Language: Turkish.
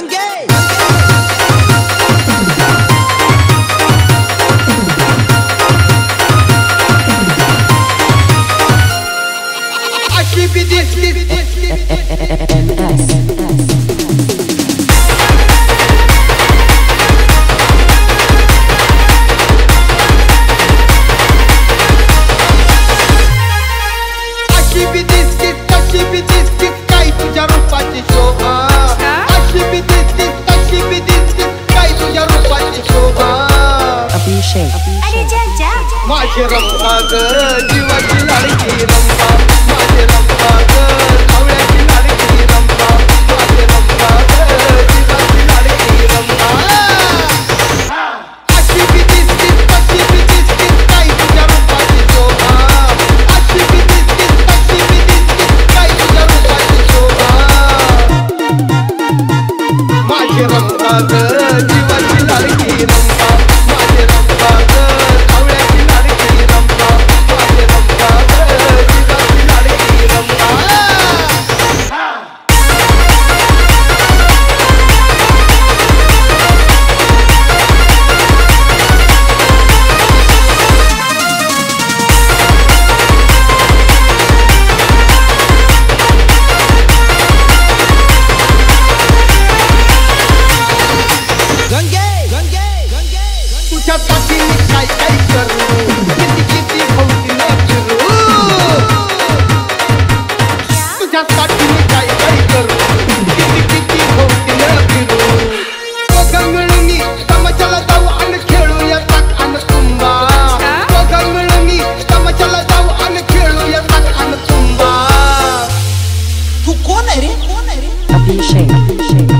I'm gay. I keep it this, this, this, this, this. रंबा ग जीवाची लाडकी रंबा माझे रंबा shame. shame.